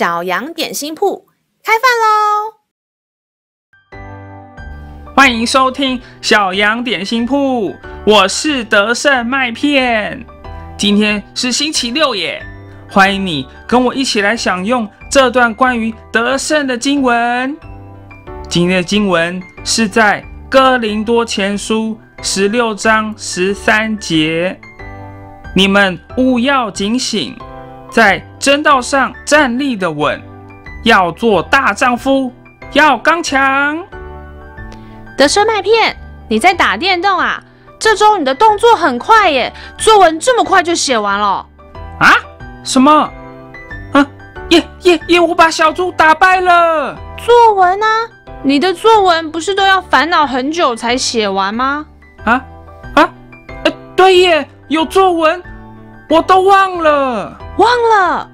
小羊点心铺开饭喽！欢迎收听小羊点心铺，我是德胜麦片。今天是星期六耶，欢迎你跟我一起来享用这段关于德胜的经文。今天的经文是在哥林多前书十六章十三节，你们务要警醒。在真道上站立的稳，要做大丈夫，要刚强。德生麦片，你在打电动啊？这周你的动作很快耶，作文这么快就写完了？啊？什么？啊？耶耶耶！我把小猪打败了。作文呢？你的作文不是都要烦恼很久才写完吗？啊啊？呃，对耶，有作文，我都忘了。忘了，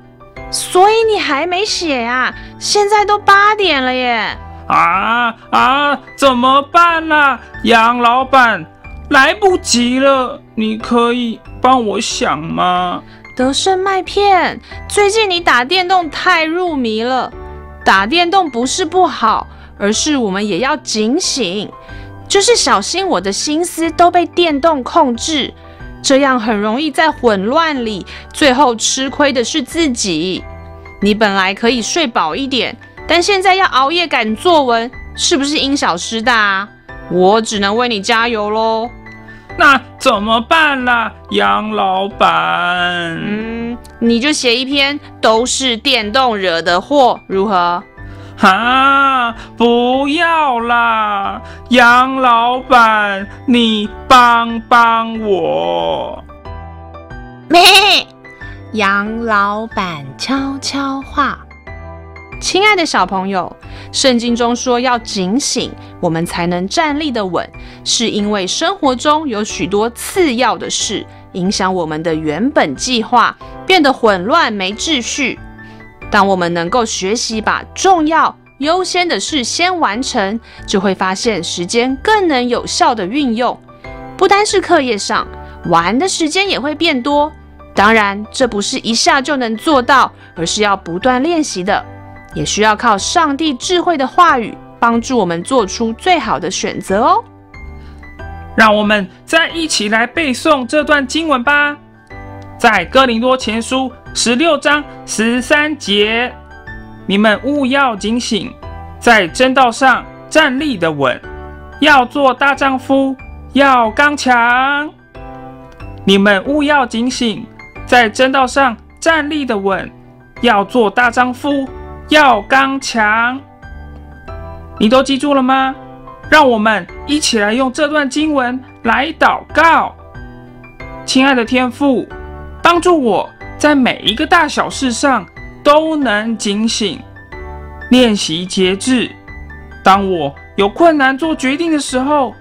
所以你还没写呀？现在都八点了耶！啊啊，怎么办啊？杨老板，来不及了，你可以帮我想吗？德胜麦片，最近你打电动太入迷了。打电动不是不好，而是我们也要警醒，就是小心我的心思都被电动控制。这样很容易在混乱里，最后吃亏的是自己。你本来可以睡饱一点，但现在要熬夜赶作文，是不是因小失大啊？我只能为你加油喽。那怎么办啦，杨老板？嗯，你就写一篇都是电动惹的祸，如何？啊！不要啦，杨老板，你帮帮我。咩？杨老板悄悄话：亲爱的小朋友，圣经中说要警醒，我们才能站立的稳，是因为生活中有许多次要的事，影响我们的原本计划，变得混乱没秩序。当我们能够学习把重要、优先的事先完成，就会发现时间更能有效的运用。不单是课业上，玩的时间也会变多。当然，这不是一下就能做到，而是要不断练习的，也需要靠上帝智慧的话语帮助我们做出最好的选择哦。让我们再一起来背诵这段经文吧，在哥林多前书。十六章十三节，你们务要警醒，在正道上站立的稳，要做大丈夫，要刚强。你们务要警醒，在正道上站立的稳，要做大丈夫，要刚强。你都记住了吗？让我们一起来用这段经文来祷告。亲爱的天父，帮助我。在每一个大小事上都能警醒，练习节制。当我有困难做决定的时候，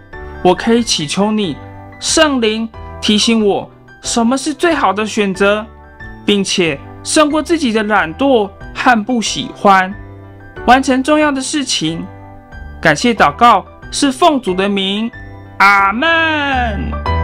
我可以祈求你圣灵提醒我什么是最好的选择，并且胜过自己的懒惰和不喜欢，完成重要的事情。感谢祷告是奉主的名，阿门。